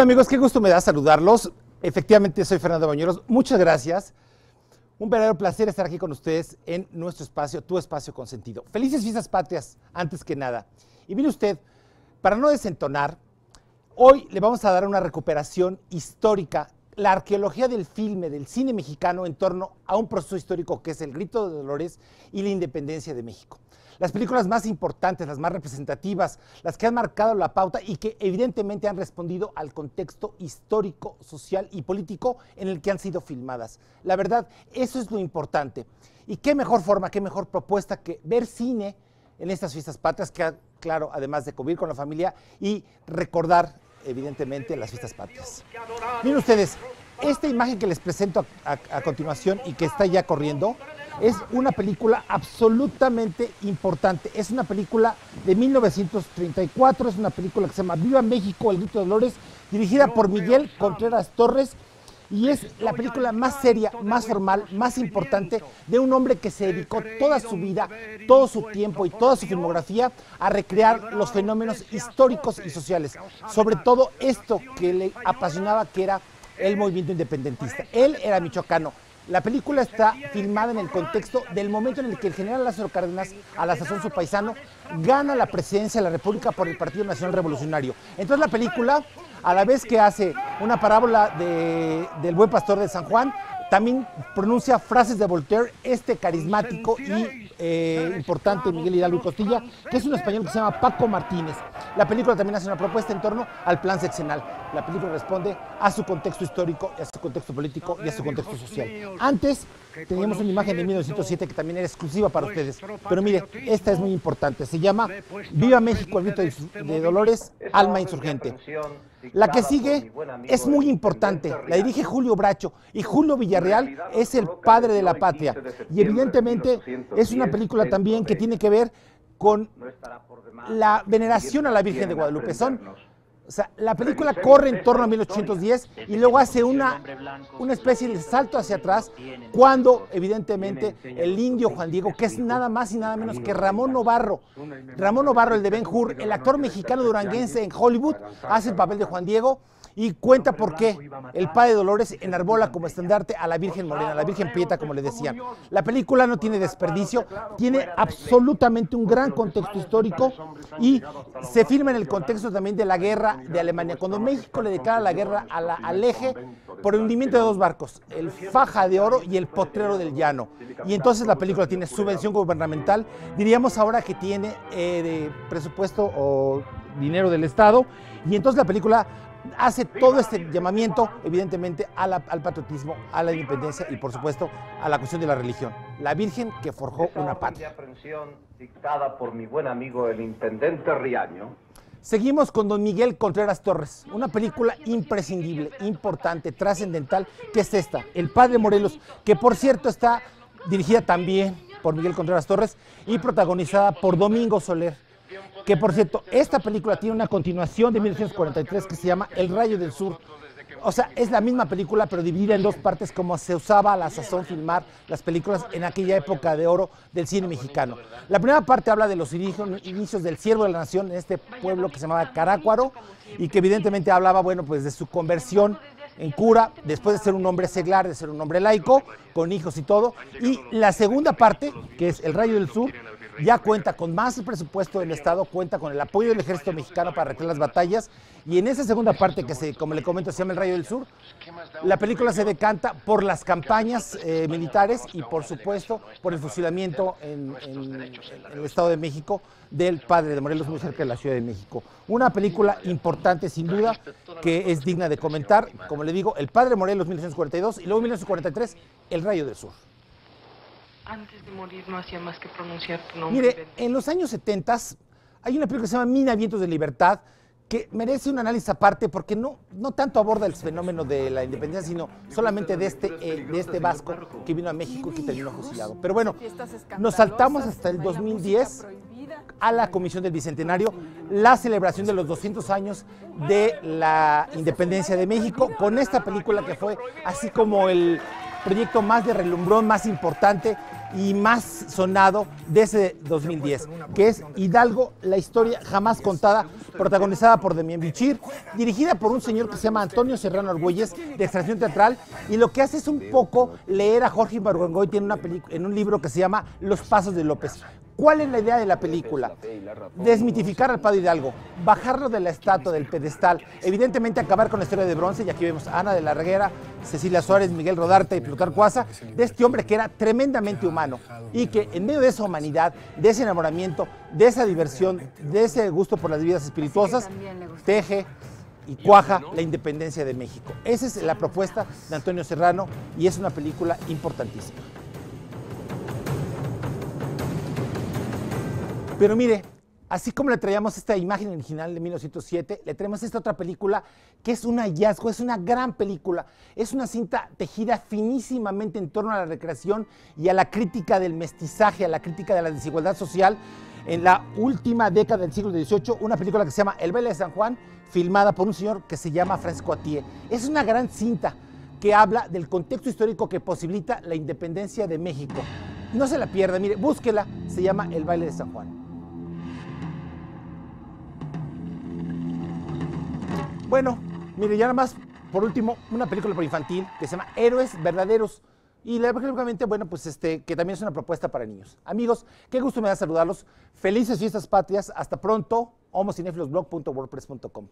amigos? Qué gusto me da saludarlos. Efectivamente, soy Fernando Bañuelos. Muchas gracias. Un verdadero placer estar aquí con ustedes en nuestro espacio, tu espacio consentido. Felices fiestas patrias, antes que nada. Y mire usted, para no desentonar, hoy le vamos a dar una recuperación histórica, la arqueología del filme, del cine mexicano en torno a un proceso histórico que es el Grito de Dolores y la independencia de México las películas más importantes, las más representativas, las que han marcado la pauta y que evidentemente han respondido al contexto histórico, social y político en el que han sido filmadas. La verdad, eso es lo importante. Y qué mejor forma, qué mejor propuesta que ver cine en estas fiestas patrias, que claro, además de convivir con la familia y recordar evidentemente las fiestas patrias. Miren ustedes, esta imagen que les presento a, a continuación y que está ya corriendo, es una película absolutamente importante. Es una película de 1934, es una película que se llama Viva México, El Grito de Dolores, dirigida por Miguel Contreras Torres. Y es la película más seria, más formal, más importante de un hombre que se dedicó toda su vida, todo su tiempo y toda su filmografía a recrear los fenómenos históricos y sociales. Sobre todo esto que le apasionaba, que era el movimiento independentista. Él era michoacano, la película está filmada en el contexto del momento en el que el general Lázaro Cárdenas, a la sazón su paisano, gana la presidencia de la República por el Partido Nacional Revolucionario. Entonces la película, a la vez que hace una parábola del buen pastor de San Juan, también pronuncia frases de Voltaire, este carismático y eh, importante Miguel Hidalgo y Costilla, que es un español que se llama Paco Martínez. La película también hace una propuesta en torno al plan sexenal. La película responde a su contexto histórico, a su contexto político y a su contexto social. Antes teníamos una imagen de 1907 que también era exclusiva para ustedes, pero mire, esta es muy importante. Se llama Viva México, el grito de Dolores, alma insurgente. La que sigue es muy importante, la dirige Julio Bracho y Julio Villarreal es el padre de la patria. Y evidentemente es una película también que tiene que ver con la veneración a la Virgen de Guadalupe. Son o sea, la película corre en torno a 1810 y luego hace una, una especie de salto hacia atrás cuando, evidentemente, el indio Juan Diego, que es nada más y nada menos que Ramón Novarro, Ramón Novarro, el de Ben Hur, el actor mexicano duranguense en Hollywood, hace el papel de Juan Diego y cuenta por qué el Padre Dolores enarbola como estandarte a la Virgen Morena, a la Virgen Prieta, como le decían. La película no tiene desperdicio, tiene absolutamente un gran contexto histórico y se firma en el contexto también de la guerra de Alemania. Cuando México le declara la guerra al eje por el hundimiento de dos barcos, el Faja de Oro y el Potrero del Llano. Y entonces la película tiene subvención gubernamental, diríamos ahora que tiene eh, de presupuesto o dinero del Estado, y entonces la película hace todo este llamamiento, evidentemente, al patriotismo, a la independencia y, por supuesto, a la cuestión de la religión. La Virgen que forjó una patria. dictada por mi buen amigo el intendente Riaño. Seguimos con Don Miguel Contreras Torres, una película imprescindible, importante, trascendental, que es esta, El Padre Morelos, que por cierto está dirigida también por Miguel Contreras Torres y protagonizada por Domingo Soler. Que por cierto, esta película tiene una continuación de 1943 que se llama El Rayo del Sur. O sea, es la misma película, pero dividida en dos partes, como se usaba a la sazón filmar las películas en aquella época de oro del cine mexicano. La primera parte habla de los inicios del siervo de la nación en este pueblo que se llamaba Carácuaro y que evidentemente hablaba, bueno, pues de su conversión en cura, después de ser un hombre seglar, de ser un hombre laico, con hijos y todo. Y la segunda parte, que es El Rayo del Sur, ya cuenta con más presupuesto del Estado, cuenta con el apoyo del ejército mexicano para recrear las batallas. Y en esa segunda parte que se, como le comento se llama El Rayo del Sur, la película se decanta por las campañas eh, militares y por supuesto por el fusilamiento en, el Estado de México del padre de Morelos muy cerca de la Ciudad de México. Una película importante sin duda que es digna de comentar, como le digo, El padre de Morelos 1942 y luego 1943 El Rayo del Sur. Antes de morir no hacía más que pronunciar tu nombre. Mire, en los años 70 hay una película que se llama Mina Vientos de Libertad que merece un análisis aparte porque no, no tanto aborda el fenómeno de la independencia, sino solamente de este, eh, de este vasco que vino a México y que terminó fusilado. Pero bueno, nos saltamos hasta el 2010 a la Comisión del Bicentenario la celebración de los 200 años de la independencia de México con esta película que fue así como el proyecto más de relumbrón, más importante y más sonado de ese 2010, que es Hidalgo, la historia jamás contada, protagonizada por Demian Bichir, dirigida por un señor que se llama Antonio Serrano Argüelles, de extracción teatral, y lo que hace es un poco leer a Jorge Ibargüengoy tiene una en un libro que se llama Los Pasos de López. ¿Cuál es la idea de la película? Desmitificar al padre Hidalgo, bajarlo de la estatua, del pedestal, evidentemente acabar con la historia de bronce, y aquí vemos a Ana de la Reguera, Cecilia Suárez, Miguel Rodarte y Plutar Cuasa, de este hombre que era tremendamente humano y que en medio de esa humanidad, de ese enamoramiento, de esa diversión, de ese gusto por las vidas espirituosas, teje y cuaja la independencia de México. Esa es la propuesta de Antonio Serrano y es una película importantísima. Pero mire, así como le traíamos esta imagen original de 1907, le traemos esta otra película que es un hallazgo, es una gran película. Es una cinta tejida finísimamente en torno a la recreación y a la crítica del mestizaje, a la crítica de la desigualdad social en la última década del siglo XVIII, una película que se llama El baile de San Juan, filmada por un señor que se llama Francisco Atié. Es una gran cinta que habla del contexto histórico que posibilita la independencia de México. No se la pierda, mire, búsquela, se llama El baile de San Juan. Bueno, mire, ya nada más, por último, una película por infantil que se llama Héroes Verdaderos. Y lógicamente, bueno, pues este, que también es una propuesta para niños. Amigos, qué gusto me da saludarlos. Felices fiestas patrias. Hasta pronto. homocinefilosblog.wordpress.com.